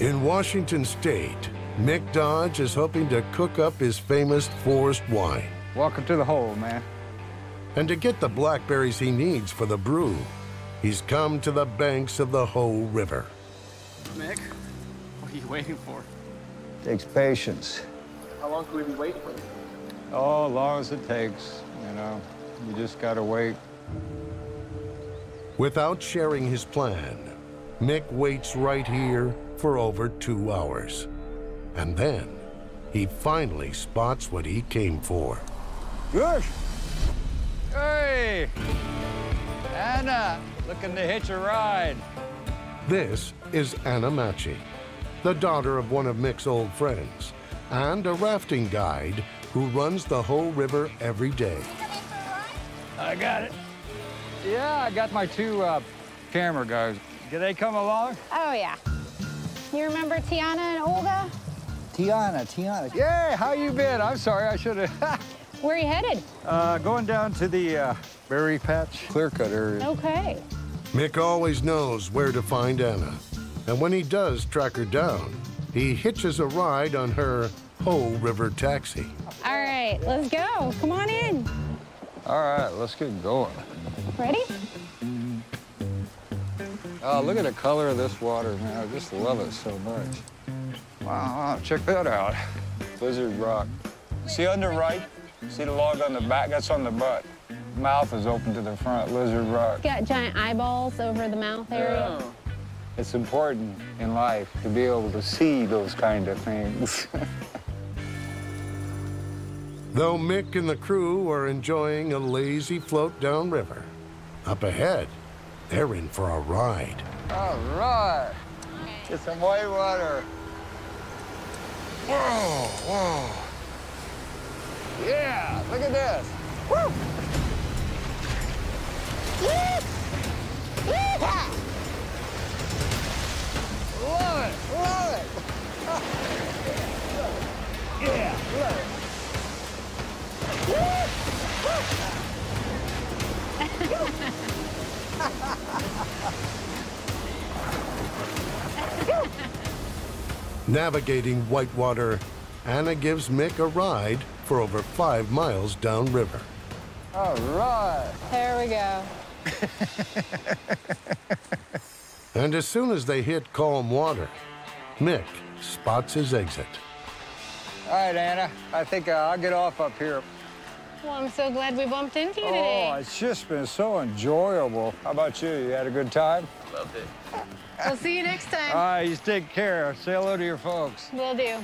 In Washington State, Mick Dodge is hoping to cook up his famous forest wine. Welcome to the hole, man. And to get the blackberries he needs for the brew, he's come to the banks of the Hoh River. Mick, what are you waiting for? Takes patience. How long can we be waiting for? Oh, as long as it takes, you know. You just gotta wait. Without sharing his plan, Mick waits right here for over two hours. And then he finally spots what he came for. Good. Hey! Anna, looking to hitch a ride. This is Anna Machi, the daughter of one of Mick's old friends, and a rafting guide who runs the Hoh River every day. I got it. Yeah, I got my two uh, camera guys. Can they come along? Oh, yeah. You remember Tiana and Olga? Tiana, Tiana. Yeah, how you been? I'm sorry, I should have. Where are you headed? uh, going down to the uh, berry patch clear cut area. Okay. Mick always knows where to find Anna, and when he does track her down, he hitches a ride on her Hoh River taxi. All right, let's go. Come on in. All right, let's get going. Ready? Oh, look at the color of this water, man. I just love it so much. Wow, check that out. Lizard rock. See on the right? See the log on the back? That's on the butt. Mouth is open to the front, lizard rock. It's Got giant eyeballs over the mouth area. Oh. It's important in life to be able to see those kind of things. Though Mick and the crew are enjoying a lazy float downriver, up ahead, they're in for a ride. All right. Get some white water. Whoa, whoa. Yeah, look at this. Woo! Love it, love it. Navigating whitewater, Anna gives Mick a ride for over five miles downriver. All right. There we go. And as soon as they hit calm water, Mick spots his exit. All right, Anna. I think uh, I'll get off up here. Well, I'm so glad we bumped into you Oh, today. Oh, it's just been so enjoyable. How about you? You had a good time? I loved it. We'll see you next time. All right, you take care. Say hello to your folks. Will do.